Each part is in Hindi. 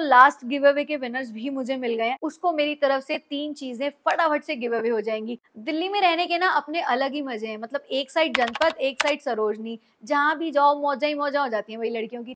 लास्ट गिव अवे के विनर्स भी मुझे मिल गए हैं। उसको मेरी तरफ़ से तीन चीज़ें फटाफट से गिव अवे हो जाएँगी। दिल्ली में रहने के ना अपने अलग ही मज़े हैं। मतलब एक साइड जनपद, एक साइड सरोजनी। जहाँ भी जाओ, मौजा ही मौजा हो जाती है वही लड़कियों की।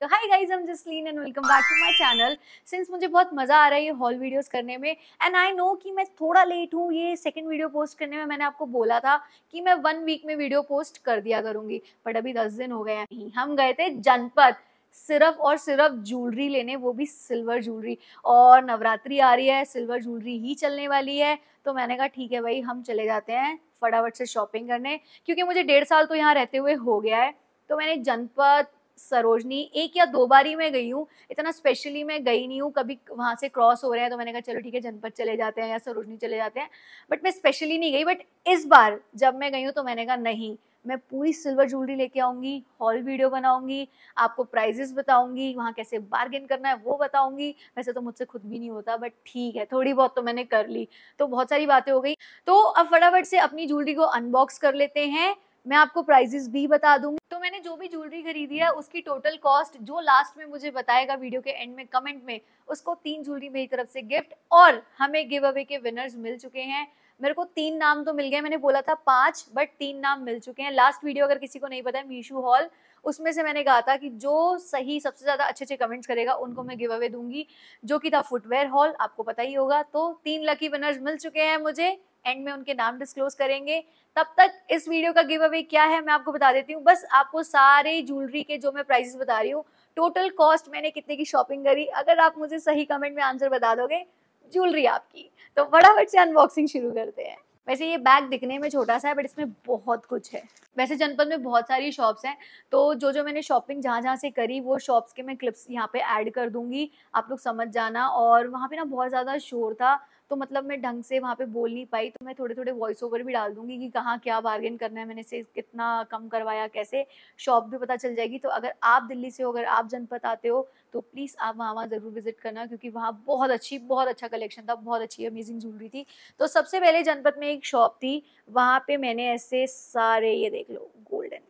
तो हाय गाइस हम Jasleen and welcome back to my channel since मुझे बहुत मज़ा आ रहा है ये हॉल वीडियोस करने में एंड आई नो कि मैं थोड़ा लेट हूँ, ये सेकंड वीडियो पोस्ट करने में मैंने आपको बोला था कि मैं वन वीक में वीडियो पोस्ट कर दिया करूँगी बट अभी दस दिन हो गए हैं। हम गए थे जनपद, सिर्फ़ और सिर्फ़ ज्वेलरी लेने, वो भी सिल्वर ज्वेलरी और नवरात्रि आ रही है सिल्वर ज्वेलरी ही चलने वाली है। तो मैंने कहा, ठीक है भाई, हम चले जाते हैं फटाफट से शॉपिंग करने, क्योंकि मुझे डेढ़ साल तो यहाँ रहते हुए हो गया है। तो मैंने जनपद सरोजनी, एक या दो बार मैं गई हूँ, इतना स्पेशली मैं गई नहीं हूँ, कभी वहाँ से क्रॉस हो रहे हैं तो मैंने कहा, चलो ठीक है, जनपद चले जाते हैं या सरोजनी चले जाते हैं। बट मैं स्पेशली नहीं गई बट इस बार जब मैं गई हूँ तो मैंने कहा, नहीं, मैं पूरी सिल्वर ज्वेलरी लेके आऊँगी हॉल वीडियो बनाऊँगी, आपको प्राइजेस बताऊँगी, वहाँ कैसे बार्गेन करना है वो बताऊँगी। वैसे तो मुझसे खुद भी नहीं होता बट ठीक है, थोड़ी बहुत तो मैंने कर ली तो बहुत सारी बातें हो गई। तो अब फटाफट से अपनी ज्वेलरी को अनबॉक्स कर लेते हैं। मैं आपको प्राइजेस भी बता दूँगी। तो मैंने जो भी ज्वेलरी खरीदी है, उसकी टोटल कॉस्ट जो लास्ट में मुझे बताएगा वीडियो के एंड में कमेंट में, उसको तीन ज्वेलरी मेरी तरफ़ से गिफ्ट और हमें गिव अवे के विनर्स मिल चुके हैं। मेरे को तीन नाम तो मिल गए, मैंने बोला था पाँच बट तीन नाम मिल चुके हैं। लास्ट वीडियो अगर किसी को नहीं पता है मीशू हॉल उसमें से मैंने कहा था कि जो सही, सबसे ज़्यादा अच्छे अच्छे कमेंट्स करेगा, उनको मैं गिव अवे दूँगी, जो कि था फुटवेयर हॉल आपको पता ही होगा। तो तीन लकी विनर्स मिल चुके हैं मुझे। एंड में उनके नाम डिस्क्लोज करेंगे। तब तक इस वीडियो का गिव अवे क्या है मैं आपको बता देती हूँ। बस आपको सारे ज्वेलरी के जो मैं प्राइसेस बता रही हूँ टोटल कॉस्ट मैंने कितने की शॉपिंग करी। अगर आप मुझे सही कमेंट में आंसर बता दोगे ज्वेलरी आपकी। तो फटाफट से अनबॉक्सिंग शुरू करते हैं। वैसे ये बैग दिखने में छोटा सा है बट इसमें बहुत कुछ है। वैसे जनपद में बहुत सारी शॉप्स हैं तो जो जो मैंने शॉपिंग जहाँ जहाँ से करी, वो शॉप्स के मैं क्लिप्स यहाँ पे ऐड कर दूँगी। आप लोग समझ जाना। और वहाँ पे ना बहुत ज़्यादा शोर था तो मतलब मैं ढंग से वहाँ पे बोल नहीं पाई तो मैं थोड़े थोड़े वॉइस ओवर भी डाल दूँगी कि कहाँ क्या बार्गेन करना है, मैंने से कितना कम करवाया, कैसे शॉप भी पता चल जाएगी। तो अगर आप दिल्ली से हो, अगर आप जनपद आते हो तो प्लीज़ आप वहाँ वहाँ ज़रूर विज़िट करना, क्योंकि वहाँ बहुत अच्छी, बहुत अच्छा कलेक्शन था, बहुत अच्छी अमेजिंग ज्वेलरी थी। तो सबसे पहले जनपद में एक शॉप थी, वहाँ पे मैंने ऐसे सारे, ये देख लो गोल्डन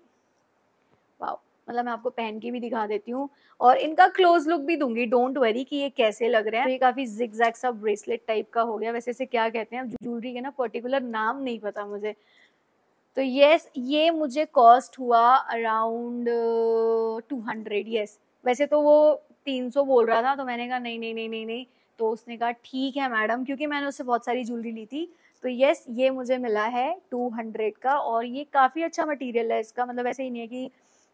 मतलब मैं आपको पहन के भी दिखा देती हूँ। और इनका क्लोज लुक भी दूँगी। डोंट वरी कि ये कैसे लग रहे हैं। तो ये काफ़ी जिग जैक सा ब्रेसलेट टाइप का हो गया। वैसे इसे क्या कहते हैं? ज्वेलरी के ना पर्टिकुलर नाम नहीं पता मुझे। तो यस ये मुझे कॉस्ट हुआ अराउंड टू हंड्रेड यस वैसे तो वो तीन सौ बोल रहा था तो मैंने कहा, नहीं नहीं नहीं नहीं नहीं। तो उसने कहा, ठीक है मैडम। क्योंकि मैंने उससे बहुत सारी ज्वेलरी ली थी। तो यस ये मुझे मिला है टू हंड्रेड का। और ये काफ़ी अच्छा मटेरियल है इसका। मतलब ऐसे ही नहीं है कि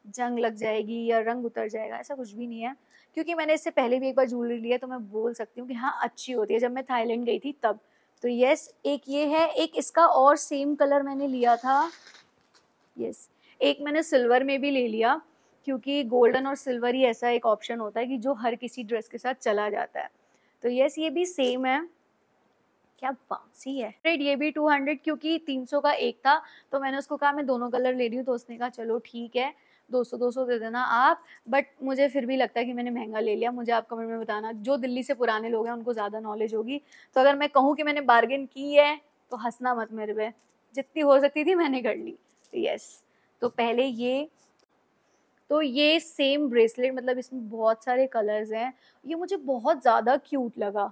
जंग लग जाएगी या रंग उतर जाएगा, ऐसा कुछ भी नहीं है। क्योंकि मैंने इससे पहले भी एक बार ज्वेलरी लिया तो मैं बोल सकती हूँ कि हाँ अच्छी होती है। जब मैं थाईलैंड गई थी तब। तो यस एक ये है, एक इसका और सेम कलर मैंने लिया था। यस एक मैंने सिल्वर में भी ले लिया, क्योंकि गोल्डन और सिल्वर ही ऐसा एक ऑप्शन होता है कि जो हर किसी ड्रेस के साथ चला जाता है। तो यस ये भी सेम है। क्या बांसी है। रेट ये भी 200 क्योंकि 300 का एक था तो मैंने उसको कहा, मैं दोनों कलर ले रही हूँ। तो उसने कहा, चलो ठीक है। दो सौ दो सौ दे देना आप बट मुझे फिर भी लगता है कि मैंने महँगा ले लिया। मुझे आप कमेंट में बताना, जो दिल्ली से पुराने लोग हैं, उनको ज़्यादा नॉलेज होगी। तो अगर मैं कहूँ कि मैंने बार्गेन की है तो हंसना मत मेरे पे। जितनी हो सकती थी, मैंने कर ली। तो यस तो पहले ये तो ये सेम ब्रेसलेट मतलब इसमें बहुत सारे कलर्स हैं। ये मुझे बहुत ज़्यादा क्यूट लगा।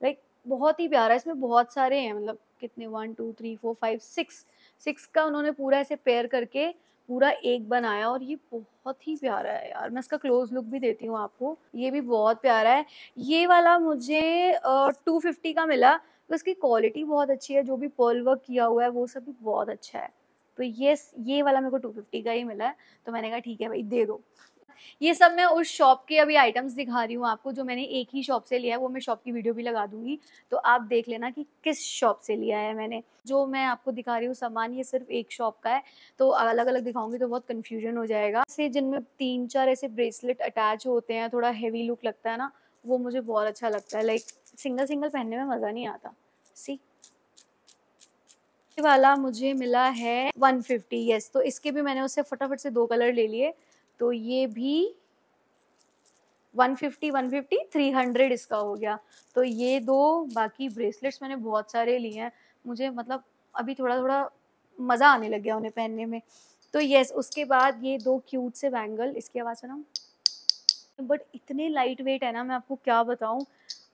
लाइक बहुत ही प्यारा। इसमें बहुत सारे हैं मतलब कितने? One two three four five six six का उन्होंने पूरा ऐसे पेयर करके पूरा एक बनाया और ये बहुत ही प्यारा है यार। मैं इसका क्लोज लुक भी देती हूँ आपको। ये भी बहुत प्यारा है। ये वाला मुझे टू फिफ्टी का मिला। तो इसकी क्वालिटी बहुत अच्छी है। जो भी पर्ल वर्क किया हुआ है, वो सब भी बहुत अच्छा है। तो ये ये वाला मेरे को टू फिफ्टी का ही मिला है। तो मैंने कहा, ठीक है भाई, दे दो। ये सब मैं उस शॉप के अभी आइटम्स दिखा रही हूँ आपको जो मैंने एक ही शॉप से लिया है वो मैं शॉप की वीडियो भी लगा दूँगी। तो आप देख लेना कि किस शॉप से लिया है मैंने। जो मैं आपको दिखा रही हूँ सामान ये सिर्फ़ एक शॉप का है तो अलग अलग दिखाऊँगी तो बहुत कन्फ्यूज़न हो जाएगा। से जिनमें तीन चार ऐसे ब्रेसलेट अटैच होते हैं थोड़ा हैवी लुक लगता है ना वो मुझे बहुत अच्छा लगता है। लाइक सिंगल सिंगल पहनने में मज़ा नहीं आता। सी वाला मुझे मिला है 150 यस yes, तो इसके भी मैंने उससे फटाफट से दो कलर ले लिए। तो ये भी 150 150 300 इसका हो गया। तो ये दो बाकी ब्रेसलेट्स मैंने बहुत सारे लिए हैं। मुझे मतलब अभी थोड़ा थोड़ा मज़ा आने लग गया उन्हें पहनने में। तो यस उसके बाद ये दो क्यूट से बैंगल इसकी आवाज़ सुना बट इतने लाइट वेट है ना, मैं आपको क्या बताऊँ?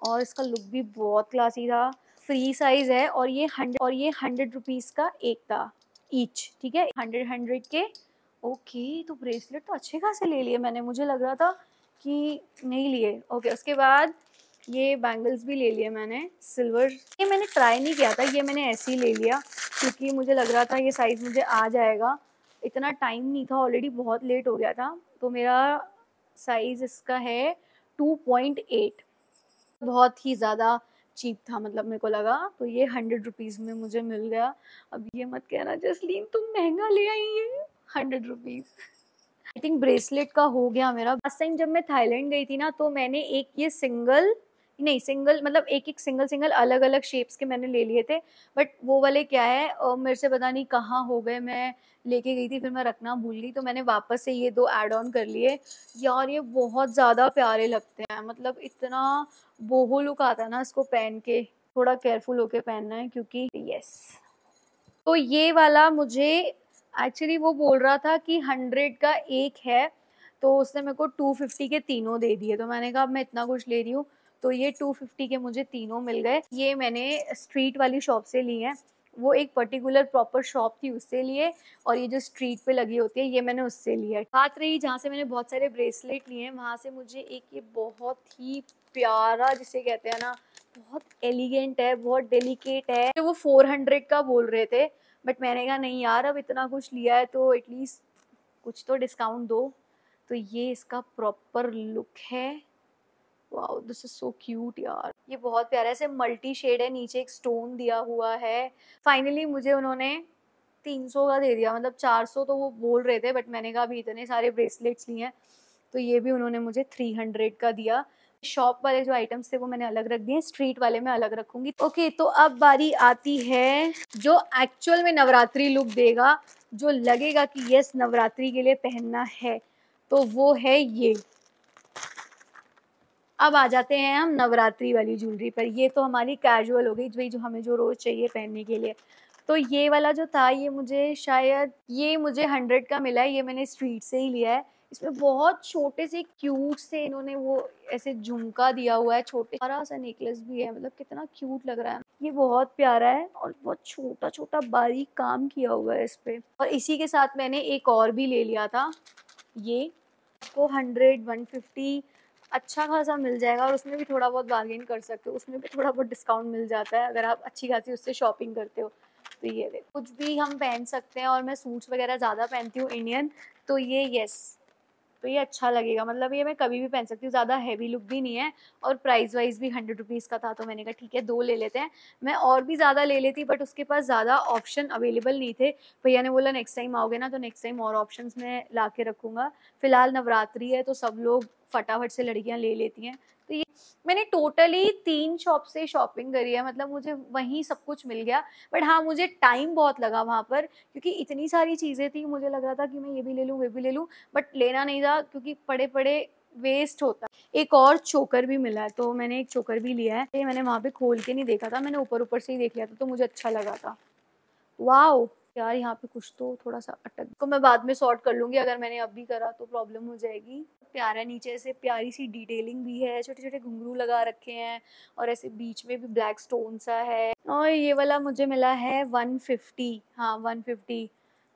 और इसका लुक भी बहुत क्लासी था। फ्री साइज़ है और ये हंड्रेड और ये हंड्रेड रुपीज़ का एक था ईच ठीक है? हंड्रेड हंड्रेड के ओके तो ब्रेसलेट तो अच्छे खासे ले लिए मैंने। मुझे लग रहा था कि नहीं लिए। ओके, उसके बाद ये बैंगल्स भी ले लिए मैंने सिल्वर ये मैंने ट्राई नहीं किया था, ये मैंने ऐसे ही ले लिया, क्योंकि मुझे लग रहा था ये साइज़ मुझे आ जाएगा। इतना टाइम नहीं था ऑलरेडी बहुत लेट हो गया था। तो मेरा साइज़ इसका है टू पॉइंट एट बहुत ही ज़्यादा चीप था मतलब मेरे को लगा। तो ये हंड्रेड रुपीज़ में मुझे मिल गया। अब ये मत कहना, जसलीन, तुम महँगा ले आई है। Hundred rupees I think bracelet का हो गया मेरा। लास्ट टाइम जब मैं थाईलैंड गई थी ना तो मैंने एक ये सिंगल नहीं सिंगल मतलब एक एक सिंगल सिंगल अलग अलग शेप्स के मैंने ले लिए थे। बट वो वाले क्या है और मेरे से पता नहीं कहाँ हो गए। मैं लेके गई थी, फिर मैं रखना भूल गई तो मैंने वापस से ये दो ऐड ऑन कर लिए। यार, ये बहुत ज़्यादा प्यारे लगते हैं। मतलब इतना बोहो लुक आता है ना इसको पहन के। थोड़ा केयरफुल होके पहनना है, क्योंकि यस तो ये वाला मुझे एक्चुअली वो बोल रहा था कि हंड्रेड का एक है तो उसने मेरे को टू फिफ्टी के तीनों दे दिए। तो मैंने कहा मैं इतना कुछ ले रही हूँ। तो ये टू फिफ्टी के मुझे तीनों मिल गए। ये मैंने स्ट्रीट वाली शॉप से ली हैं। वो एक पर्टिकुलर प्रॉपर शॉप थी उससे लिए और ये जो स्ट्रीट पे लगी होती है, ये मैंने उससे लिया बात रही जहाँ से मैंने बहुत सारे ब्रेसलेट लिए हैं, वहाँ से मुझे एक ये बहुत ही प्यारा जिसे कहते हैं ना, बहुत एलिगेंट है, बहुत डेलिकेट है। तो वो फोर हंड्रेड का बोल रहे थे। बट मैंने कहा, नहीं यार, अब इतना कुछ लिया है तो एटलीस्ट कुछ तो डिस्काउंट दो। तो ये इसका प्रॉपर लुक है। Wow this is so cute यार। ये बहुत प्यारा, ऐसे मल्टी शेड है, नीचे एक स्टोन दिया हुआ है। फाइनली मुझे उन्होंने 300 का दे दिया मतलब 400 तो वो बोल रहे थे बट मैंने कहा, अभी इतने सारे ब्रेसलेट्स लिए हैं। तो ये भी उन्होंने मुझे 300 का दिया। शॉप वाले जो आइटम्स थे वो मैंने अलग रख दिए स्ट्रीट वाले में अलग रखूँगी। ओके तो अब बारी आती है जो एक्चुअल में नवरात्रि लुक देगा, जो लगेगा कि यस नवरात्रि के लिए पहनना है तो वो है ये। अब आ जाते हैं हम नवरात्रि वाली ज्वेलरी पर। ये तो हमारी कैजुअल हो गई भाई जो हमें जो रोज़ चाहिए पहनने के लिए। तो ये वाला जो था, ये मुझे शायद, ये मुझे हंड्रेड का मिला है, ये मैंने स्ट्रीट से ही लिया है। इसमें बहुत छोटे से क्यूट से इन्होंने वो ऐसे झुमका दिया हुआ है, छोटे सारा सा नेकलेस भी है मतलब कितना क्यूट लग रहा है। ये बहुत प्यारा है और बहुत छोटा छोटा बारीक काम किया हुआ है इस पे। और इसी के साथ मैंने एक और भी ले लिया था, ये। को हंड्रेड वन फिफ्टी अच्छा खासा मिल जाएगा और उसमें भी थोड़ा बहुत बार्गेन कर सकते हो। उसमें भी थोड़ा बहुत डिस्काउंट मिल जाता है अगर आप अच्छी खासी उससे शॉपिंग करते हो। तो ये कुछ भी हम पहन सकते हैं और मैं सूट्स वगैरह ज़्यादा पहनती हूँ इंडियन तो ये यस तो ये अच्छा लगेगा। मतलब ये मैं कभी भी पहन सकती हूँ, ज़्यादा हैवी लुक भी नहीं है और प्राइस वाइज भी हंड्रेड रुपीज़ का था तो मैंने कहा, ठीक है, दो ले लेते हैं। मैं और भी ज़्यादा ले लेती बट उसके पास ज़्यादा ऑप्शन अवेलेबल नहीं थे। भैया ने बोला नेक्स्ट टाइम आओगे ना तो नेक्स्ट टाइम और ऑप्शन मैं ला के रखूँगा। फ़िलहाल नवरात्रि है तो सब लोग फटाफट से लड़कियाँ ले लेती हैं। तो ये, मैंने टोटली तीन शॉप से शॉपिंग करी है मतलब मुझे वहीं सब कुछ मिल गया। बट हाँ मुझे टाइम बहुत लगा वहाँ पर, क्योंकि इतनी सारी चीज़ें थी, मुझे लग रहा था कि मैं ये भी ले लूँ वे भी ले लूँ बट लेना नहीं था, क्योंकि पड़े पड़े वेस्ट होता। एक और चोकर भी मिला है तो मैंने एक चोकर भी लिया है। ये मैंने वहाँ पे खोल के नहीं देखा था, मैंने ऊपर ऊपर से ही देख लिया था तो मुझे अच्छा लगा था। वाओ यार यहाँ पे कुछ तो थोड़ा सा अटक को मैं बाद में सॉर्ट कर लूँगी, अगर मैंने अभी करा तो प्रॉब्लम हो जाएगी। प्यारा नीचे से, प्यारी सी डिटेलिंग भी है छोटे छोटे घुंघरू लगा रखे हैं और ऐसे बीच में भी ब्लैक स्टोन सा है। और ये वाला मुझे मिला है वन फिफ्टी हाँ one fifty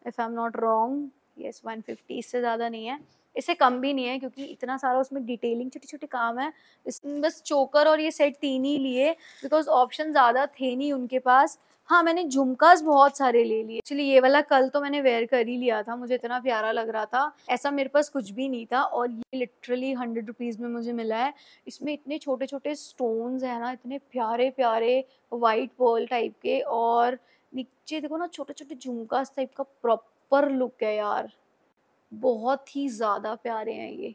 if I am not wrong yes one fifty इससे ज़्यादा नहीं है। इससे कम भी नहीं है क्योंकि इतना सारा उसमें डिटेलिंग छोटे छोटे काम है। बस चोकर और ये सेट तीन ही लिए बिकॉज़ ऑप्शन ज़्यादा थे नहीं उनके पास। हाँ मैंने झुमकास बहुत सारे ले लिए। एक्चुअली ये वाला कल तो मैंने वेयर कर ही लिया था, मुझे इतना प्यारा लग रहा था। ऐसा मेरे पास कुछ भी नहीं था और ये लिटरली हंड्रेड रुपीज़ में मुझे मिला है। इसमें इतने छोटे छोटे स्टोन्स हैं ना, इतने प्यारे प्यारे वाइट पर्ल टाइप के और नीचे देखो ना छोटे छोटे झुमकास टाइप का प्रॉपर लुक है यार। बहुत ही ज़्यादा प्यारे हैं ये।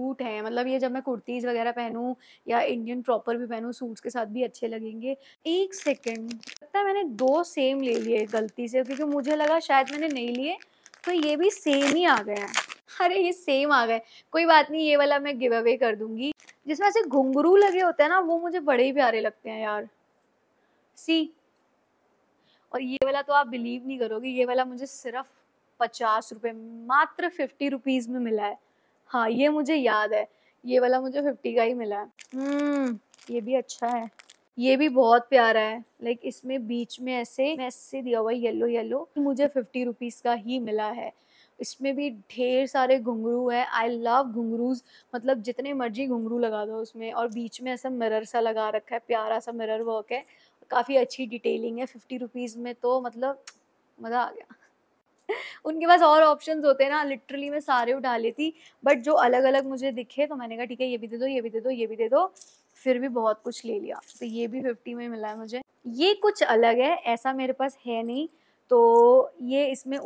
सूट है। मतलब ये जब मैं कुर्तीज़ वगैरह पहनूँ या इंडियन प्रॉपर भी पहनूँ सूट्स के साथ भी अच्छे लगेंगे। एक सेकेंड लगता है मैंने दो सेम ले लिए गलती से, क्योंकि मुझे लगा शायद मैंने नहीं लिए तो ये भी सेम ही आ गया है। अरे, ये सेम आ गए। कोई बात नहीं, ये वाला मैं गिव अवे कर दूँगी। जिसमें ऐसे घुंघरू लगे होते हैं ना, वो मुझे बड़े ही प्यारे लगते हैं यार। सी और ये वाला तो आप बिलीव नहीं करोगे, ये वाला मुझे सिर्फ़ पचास रुपए, मात्र फिफ्टी रुपीज़ में मिला है। हाँ ये मुझे याद है। ये वाला मुझे फिफ्टी का ही मिला है। हम्म। ये भी अच्छा है। ये भी बहुत प्यारा है। लाइक इसमें बीच में ऐसे ऐसे दिया हुआ येलो येलो मुझे फिफ्टी रुपीज़ का ही मिला है। इसमें भी ढेर सारे घुंघरू है। I love ghungroos. मतलब जितने मर्ज़ी घुंघरू लगा दो उसमें। और बीच में ऐसा मिरर सा लगा रखा है। प्यारा सा मिरर वर्क है। काफ़ी अच्छी डिटेलिंग है। फिफ्टी रुपीज़ में तो मतलब मज़ा आ गया। उनके पास और ऑप्शन होते हैं ना लिटरली मैं सारे उठा लेती बट जो अलग अलग मुझे दिखे तो मैंने कहा, ठीक है, ये भी दे दो, ये भी दे दो, ये भी दे दो। फिर भी बहुत कुछ ले लिया। तो ये भी फिफ्टी में मिला है मुझे। ये कुछ अलग है, ऐसा मेरे पास है नहीं। तो ये इसमें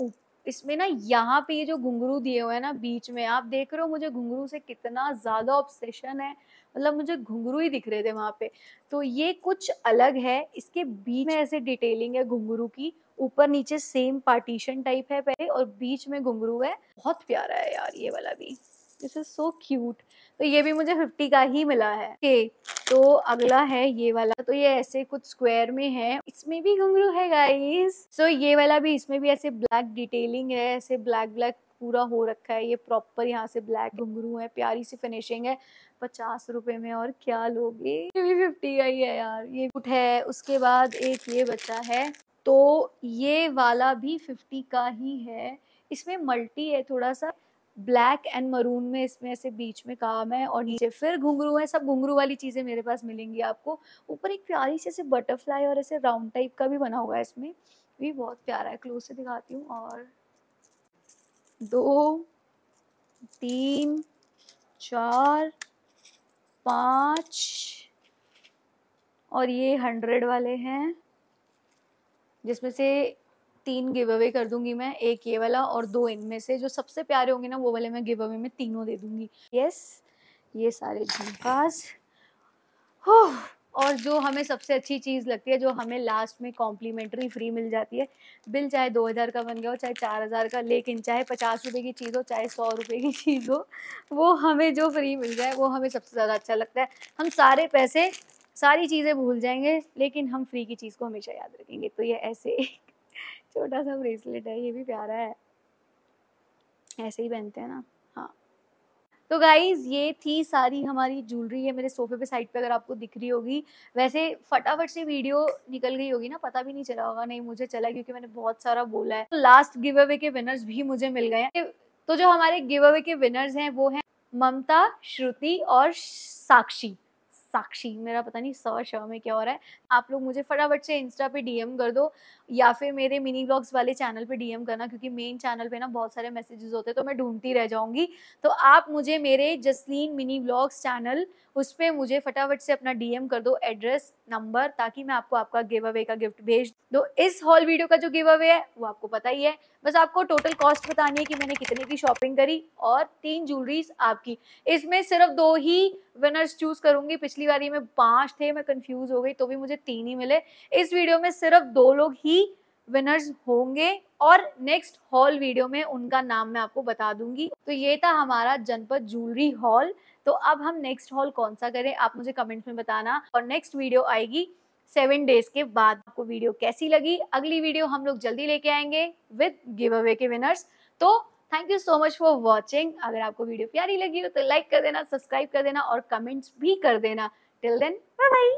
इसमें ना यहाँ पे ये जो घुंघरू दिए हुए हैं ना, बीच में, आप देख रहे हो मुझे घुंघरू से कितना ज़्यादा ऑब्सेशन है। मतलब मुझे घुंघरू ही दिख रहे थे वहाँ पे। तो ये कुछ अलग है इसके बीच में ऐसे डिटेलिंग है घुंघरू की ऊपर नीचे सेम पार्टीशन टाइप है पहले और बीच में घुंघरू है। बहुत प्यारा है यार ये वाला भी। दिस इज़ सो क्यूट तो ये भी मुझे फिफ्टी का ही मिला है। ओके तो अगला है ये वाला। तो ये ऐसे कुछ स्क्वायर में है। इसमें भी घुंघरू है गाइस सो so, ये वाला भी इसमें भी ऐसे ब्लैक डिटेलिंग है ऐसे ब्लैक ब्लैक पूरा हो रखा है, ये प्रॉपर यहाँ से ब्लैक घुंघरू है, प्यारी सी फिनिशिंग है। पचास रुपए में और क्या लोगे? ये भी फिफ्टी का ही है यार। ये कुछ है, उसके बाद एक ये बचा है। तो ये वाला भी फिफ्टी का ही है। इसमें मल्टी है थोड़ा सा ब्लैक एंड मरून में इसमें ऐसे बीच में काम है और नीचे फिर घुंघरू है, सब घुंघरू वाली चीज़ें मेरे पास मिलेंगी आपको। ऊपर एक प्यारी से ऐसे बटरफ्लाई और ऐसे राउंड टाइप का भी बना हुआ है इसमें। भी बहुत प्यारा है क्लोज से दिखाती हूँ और दो, तीन, चार, पाँच, और ये हंड्रेड वाले हैं। जिसमें से तीन गिव अवे कर दूँगी मैं, एक ये वाला और दो इनमें से। जो सबसे प्यारे होंगे ना, वो वाले मैं गिव अवे में तीनों दे दूँगी। यस ये सारे झुमकास और जो हमें सबसे अच्छी चीज़ लगती है, जो हमें लास्ट में कॉम्प्लीमेंट्री फ्री मिल जाती है, बिल चाहे दो हज़ार का बन गया हो, चाहे चार हज़ार का, लेकिन चाहे पचास रुपए की चीज़ हो, चाहे सौ रुपए की चीज़ हो, वो हमें जो फ्री मिल जाए, वो हमें सबसे ज़्यादा अच्छा लगता है। हम सारे पैसे, सारी चीज़ें भूल जाएँगे, लेकिन हम फ्री की चीज़ को हमेशा याद रखेंगे। तो ये ऐसे छोटा सा ब्रेसलेट है, ये भी प्यारा है। ऐसे ही पहनते हैं ना। तो गाइज़ ये थी सारी हमारी ज्वेलरी है, मेरे सोफे पे साइड पे अगर आपको दिख रही होगी। वैसे फटाफट से वीडियो निकल गई होगी ना, पता भी नहीं चला होगा, नहीं मुझे चला क्योंकि मैंने बहुत सारा बोला है। तो लास्ट गिव अवे के विनर्स भी मुझे मिल गए हैं। तो जो हमारे गिव अवे के विनर्स हैं, वो हैं ममता, श्रुति और साक्षी। साक्षी, मेरा पता नहीं सौ शो में क्या हो रहा है। आप लोग मुझे फटाफट से इंस्टा पे डीएम कर दो या फिर मेरे मिनी ब्लॉग्स वाले चैनल पे डीएम करना, क्योंकि मेन चैनल पे ना बहुत सारे मैसेजेस होते हैं तो मैं ढूंढती रह जाऊँगी। तो आप मुझे मेरे जसलीन मिनी ब्लॉग्स चैनल, उस पर मुझे फटाफट से अपना डीएम कर दो एड्रेस नंबर ताकि मैं आपको आपका गिव अवे का गिफ्ट भेज दो। इस हॉल वीडियो का जो गिव अवे है, वो आपको पता ही है। बस आपको टोटल कॉस्ट बतानी है कि मैंने कितने की शॉपिंग करी और तीन ज्वेलरीज आपकी। इसमें सिर्फ़ दो ही विनर्स चूज़ करूँगी। पिछली बारी में पाँच थे, मैं कंफ्यूज हो गई तो भी मुझे तीन ही मिले। इस वीडियो में सिर्फ़ दो लोग ही विनर्स होंगे और नेक्स्ट हॉल वीडियो में उनका नाम मैं आपको बता दूँगी। तो ये था हमारा जनपद ज्वेलरी हॉल तो अब हम नेक्स्ट हॉल कौन सा करें, आप मुझे कमेंट्स में बताना। और नेक्स्ट वीडियो आएगी सेवन डेज़ के बाद आपको वीडियो कैसी लगी? अगली वीडियो हम लोग जल्दी लेके आएँगे विद गिव अवे के विनर्स तो thank you so much for watching अगर आपको वीडियो प्यारी लगी हो तो लाइक कर देना सब्सक्राइब कर देना और कमेंट्स भी कर देना. Till then bye bye